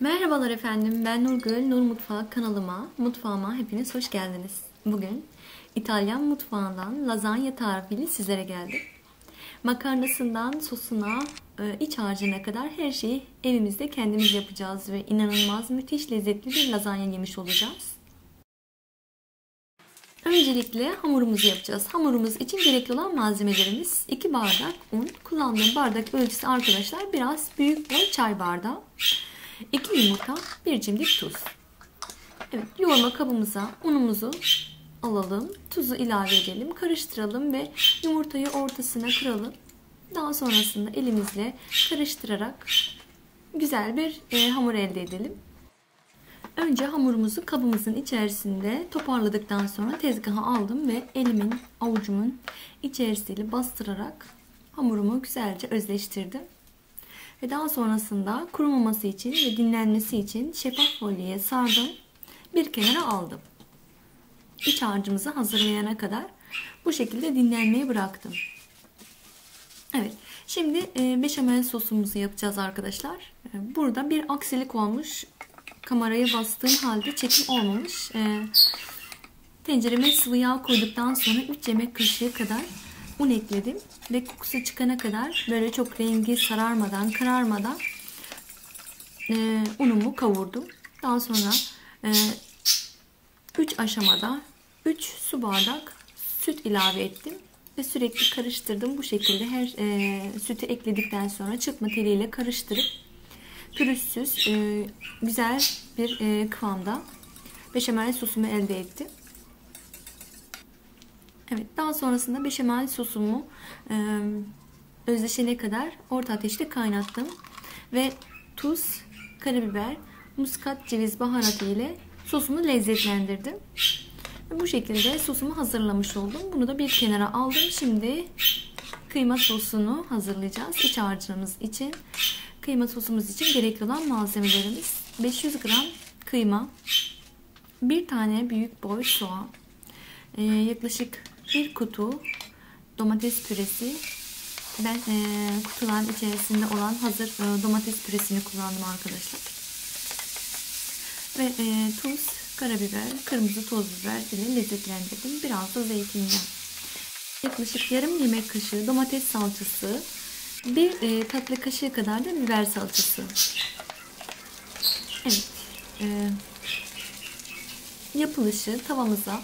Merhabalar efendim, ben Nurgül, Nur Mutfağı kanalıma, mutfağıma hepiniz hoş geldiniz. Bugün İtalyan mutfağından lazanya tarifiyle sizlere geldim. Makarnasından sosuna, e, iç harcına kadar her şeyi evimizde kendimiz yapacağız ve inanılmaz müthiş lezzetli bir lazanya yemiş olacağız. Öncelikle hamurumuzu yapacağız. Hamurumuz için gerekli olan malzemelerimiz 2 bardak un. Kullandığım bardak ölçüsü arkadaşlar biraz büyük boy çay bardağı. 2 yumurta, 1 cimdik tuz. Evet, yoğurma kabımıza unumuzu alalım. Tuzu ilave edelim. Karıştıralım ve yumurtayı ortasına kıralım. Daha sonrasında elimizle karıştırarak güzel bir e, hamur elde edelim. Önce hamurumuzu kabımızın içerisinde toparladıktan sonra tezgaha aldım ve elimin avucumun içerisiyle bastırarak hamurumu güzelce özleştirdim. Ve daha sonrasında kurumaması için ve dinlenmesi için şeffaf folyeye sardım. Bir kenara aldım. İç harcımızı hazırlayana kadar bu şekilde dinlenmeye bıraktım. Evet. Şimdi e, beşamel sosumuzu yapacağız arkadaşlar. E, burada bir aksilik olmuş. Kameraya bastığım halde çekim olmamış. E, tencereme sıvı yağ koyduktan sonra 3 yemek kaşığı kadar un ekledim ve kokusu çıkana kadar böyle çok rengi sararmadan, kararmadan e, unumu kavurdum. Daha sonra e, 3 aşamada 3 su bardak süt ilave ettim ve sürekli karıştırdım. Bu şekilde her e, sütü ekledikten sonra çırpma teliyle karıştırıp pürüzsüz e, güzel bir e, kıvamda beşamel sosumu elde ettim. Evet, daha sonrasında beşamel sosumu e, özleşene kadar orta ateşte kaynattım ve tuz, karabiber, muskat ceviz baharatı ile sosumu lezzetlendirdim. Bu şekilde sosumu hazırlamış oldum. Bunu da bir kenara aldım. Şimdi kıyma sosunu hazırlayacağız. İç harcımız için. Kıyma sosumuz için gerekli olan malzemelerimiz 500 gram kıyma, bir tane büyük boy soğan, ee, yaklaşık bir kutu domates püresi. Ben e, kutuların içerisinde olan hazır e, domates püresini kullandım arkadaşlar. Ve e, tuz, karabiber, kırmızı toz biber ile lezzetlendirdim. Biraz da zeytinyağı. Yaklaşık yarım yemek kaşığı domates salçası, bir e, tatlı kaşığı kadar da biber salçası. Evet. E, yapılışı tavamıza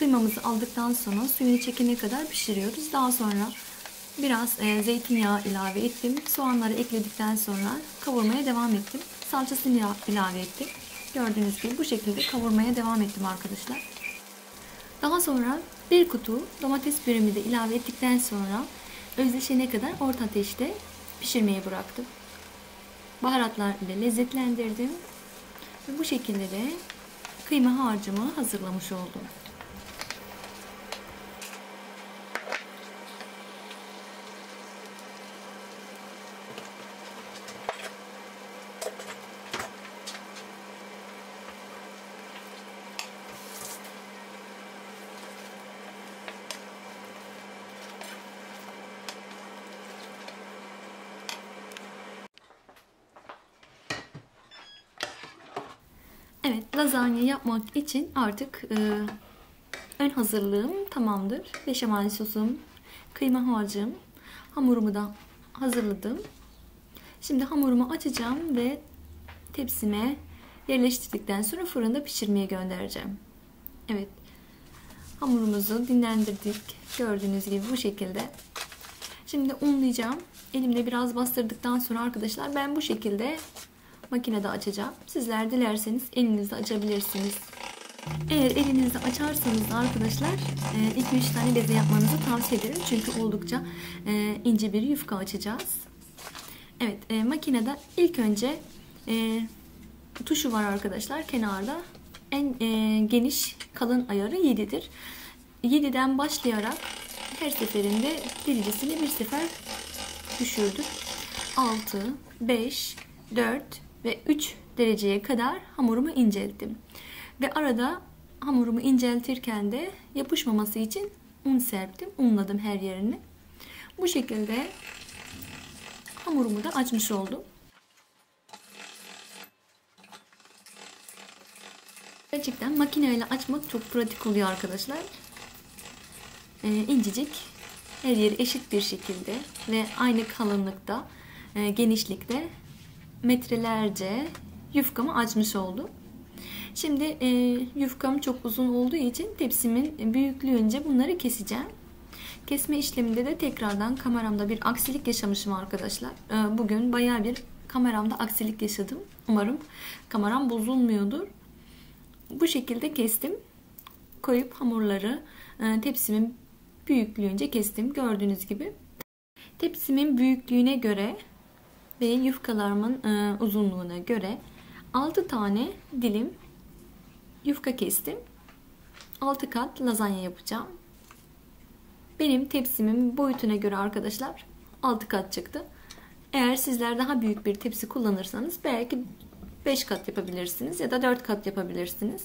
kıymamızı aldıktan sonra suyunu çekene kadar pişiriyoruz. Daha sonra biraz e, zeytinyağı ilave ettim. Soğanları ekledikten sonra kavurmaya devam ettim. Salçasını ilave ettim. Gördüğünüz gibi bu şekilde kavurmaya devam ettim arkadaşlar. Daha sonra bir kutu domates püremi de ilave ettikten sonra özleşene kadar orta ateşte pişirmeye bıraktım. Baharatlar ile lezzetlendirdim. Ve bu şekilde de kıyma harcımı hazırlamış oldum. Evet lazanya yapmak için artık e, ön hazırlığım tamamdır. Beşamel sosum, kıyma harcım, hamurumu da hazırladım. Şimdi hamurumu açacağım ve tepsime yerleştirdikten sonra fırında pişirmeye göndereceğim. Evet. Hamurumuzu dinlendirdik. Gördüğünüz gibi bu şekilde. Şimdi unlayacağım. Elimle biraz bastırdıktan sonra arkadaşlar ben bu şekilde makinede açacağım. Sizler dilerseniz elinizde açabilirsiniz. Eğer elinizde açarsanız arkadaşlar 2-3 e, tane beze yapmanızı tavsiye ederim. Çünkü oldukça e, ince bir yufka açacağız. Evet e, makinede ilk önce tuşu var arkadaşlar kenarda. En geniş kalın ayarı 7'dir. 7'den başlayarak her seferinde derecesini bir sefer düşürdük. 6, 5, 4, ve 3 dereceye kadar hamurumu incelttim. Ve arada hamurumu inceltirken de yapışmaması için un serptim. Unladım her yerini. Bu şekilde hamurumu da açmış oldum. Gerçekten makineyle açmak çok pratik oluyor arkadaşlar. Ee, incecik her yeri eşit bir şekilde ve aynı kalınlıkta e, genişlikte metrelerce yufkamı açmış oldum. Şimdi e, yufkam çok uzun olduğu için tepsimin büyüklüğünce bunları keseceğim. Kesme işleminde de tekrardan kameramda bir aksilik yaşamışım arkadaşlar. E, bugün baya bir kameramda aksilik yaşadım. Umarım kameram bozulmuyordur. Bu şekilde kestim. Koyup hamurları e, tepsimin büyüklüğünce kestim. Gördüğünüz gibi. Tepsimin büyüklüğüne göre ve yufkalarımın e, uzunluğuna göre 6 tane dilim yufka kestim. 6 kat lazanya yapacağım. Benim tepsimin boyutuna göre arkadaşlar 6 kat çıktı. Eğer sizler daha büyük bir tepsi kullanırsanız belki 5 kat yapabilirsiniz ya da 4 kat yapabilirsiniz.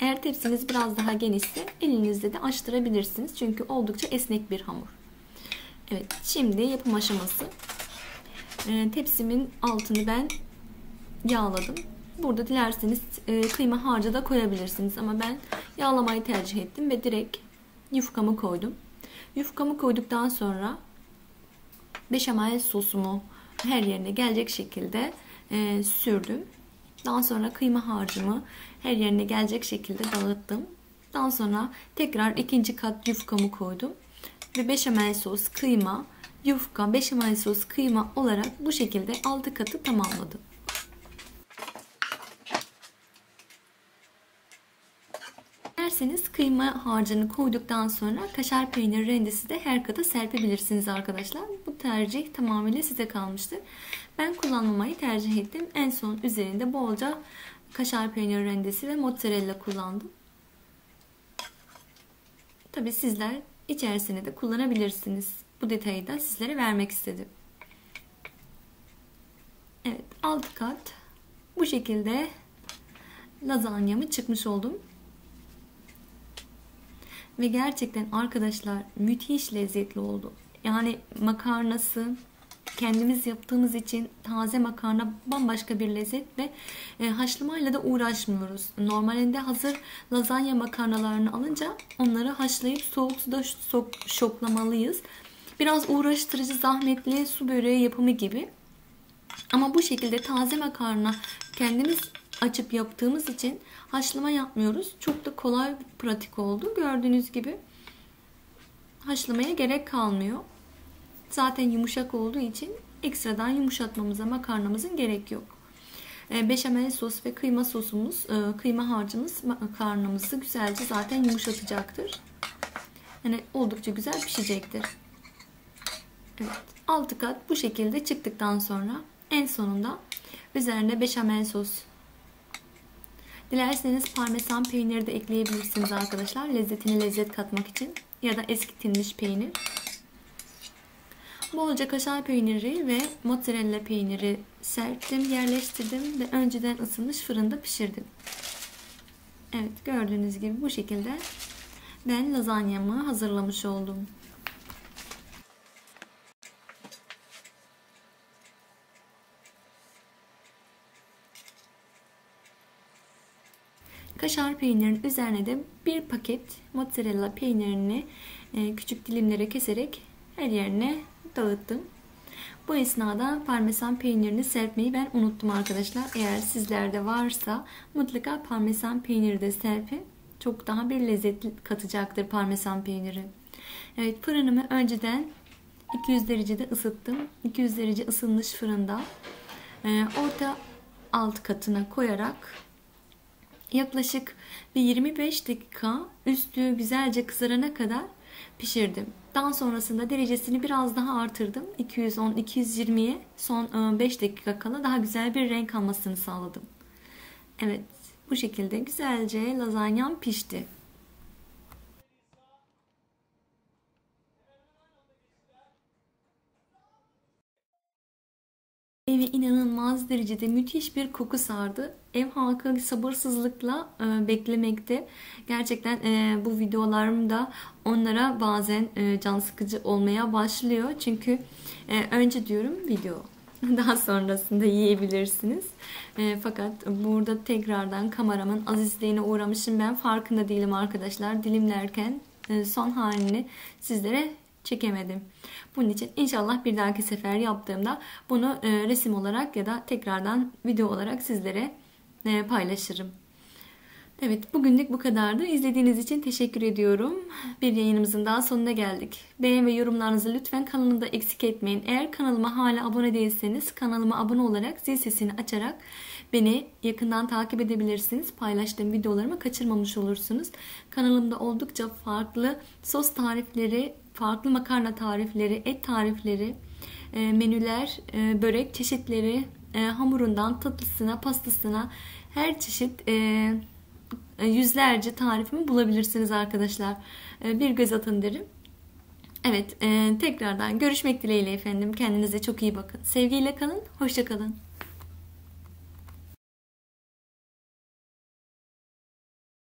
Eğer tepsiniz biraz daha genişse elinizde de açtırabilirsiniz. Çünkü oldukça esnek bir hamur. Evet şimdi yapım aşaması. Ee, tepsimin altını ben yağladım. Burada dilerseniz e, kıyma harcı da koyabilirsiniz. Ama ben yağlamayı tercih ettim ve direkt yufkamı koydum. Yufkamı koyduktan sonra beşamel sosumu her yerine gelecek şekilde e, sürdüm. Daha sonra kıyma harcımı her yerine gelecek şekilde dağıttım. Daha sonra tekrar ikinci kat yufkamı koydum. Ve beşamel sos, kıyma, yufka, beşamel sos, kıyma olarak bu şekilde 6 katı tamamladım. Dilerseniz kıyma harcını koyduktan sonra kaşar peynir rendesi de her kata serpebilirsiniz arkadaşlar. Bu tercih tamamıyla size kalmıştır. Ben kullanmamayı tercih ettim. En son üzerinde bolca kaşar peynir rendesi ve mozzarella kullandım. Tabi sizler içerisine de kullanabilirsiniz. Bu detayı da sizlere vermek istedim. Evet alt kat bu şekilde lazanyamı çıkmış oldum. Ve gerçekten arkadaşlar müthiş lezzetli oldu. Yani makarnası kendimiz yaptığımız için taze makarna bambaşka bir lezzet ve e, haşlamayla da uğraşmıyoruz. Normalinde hazır lazanya makarnalarını alınca onları haşlayıp soğuk suda şoklamalıyız. Biraz uğraştırıcı, zahmetli su böreği yapımı gibi. Ama bu şekilde taze makarna kendimiz açıp yaptığımız için haşlama yapmıyoruz. Çok da kolay, pratik oldu. Gördüğünüz gibi haşlamaya gerek kalmıyor. Zaten yumuşak olduğu için ekstradan yumuşatmamıza makarnamızın gerek yok. E, beşamel sos ve kıyma sosumuz, e, kıyma harcımız makarnamızı güzelce zaten yumuşatacaktır. Yani oldukça güzel pişecektir. Evet. Altı kat bu şekilde çıktıktan sonra en sonunda üzerine beşamel sos Dilerseniz parmesan peyniri de ekleyebilirsiniz arkadaşlar. Lezzetini lezzet katmak için. Ya da eskitilmiş peynir. Bolca kaşar peyniri ve mozzarella peyniri serptim, yerleştirdim ve önceden ısınmış fırında pişirdim. Evet gördüğünüz gibi bu şekilde ben lazanyamı hazırlamış oldum. Kaşar peynirinin üzerine de bir paket mozzarella peynirini e, küçük dilimlere keserek her yerine dağıttım. Bu esnada parmesan peynirini serpmeyi ben unuttum arkadaşlar. Eğer sizlerde varsa mutlaka parmesan peyniri de serpin. Çok daha bir lezzet katacaktır parmesan peyniri. Evet fırınımı önceden 200 derecede ısıttım. 200 derece ısınmış fırında e, orta alt katına koyarak yaklaşık bir 25 dakika üstü güzelce kızarana kadar pişirdim. Daha sonrasında derecesini biraz daha artırdım. 210-220'ye son 5 e, dakika kala daha güzel bir renk almasını sağladım. Evet bu şekilde güzelce lazanyam pişti. Evi inanılmaz derecede müthiş bir koku sardı. Ev halkı sabırsızlıkla e, beklemekte. Gerçekten e, bu videolarım da onlara bazen e, can sıkıcı olmaya başlıyor. Çünkü e, önce diyorum video. Daha sonrasında yiyebilirsiniz. E, fakat burada tekrardan kameramın azizliğine uğramışım. Ben farkında değilim arkadaşlar. Dilimlerken e, son halini sizlere çekemedim. Bunun için inşallah bir dahaki sefer yaptığımda bunu e, resim olarak ya da tekrardan video olarak sizlere e, paylaşırım. Evet bugünlük bu kadardı. İzlediğiniz için teşekkür ediyorum. Bir yayınımızın daha sonuna geldik. Beğen ve yorumlarınızı lütfen kanalımda eksik etmeyin. Eğer kanalıma hala abone değilseniz kanalıma abone olarak zil sesini açarak beni yakından takip edebilirsiniz. Paylaştığım videolarımı kaçırmamış olursunuz. Kanalımda oldukça farklı sos tarifleri, farklı makarna tarifleri, et tarifleri, e, menüler, e, börek çeşitleri, e, hamurundan tatlısına, pastasına her çeşit yüzlerce tarifimi bulabilirsiniz arkadaşlar. Bir göz atın derim. Evet tekrardan görüşmek dileğiyle efendim. Kendinize çok iyi bakın. Sevgiyle kalın. Hoşçakalın.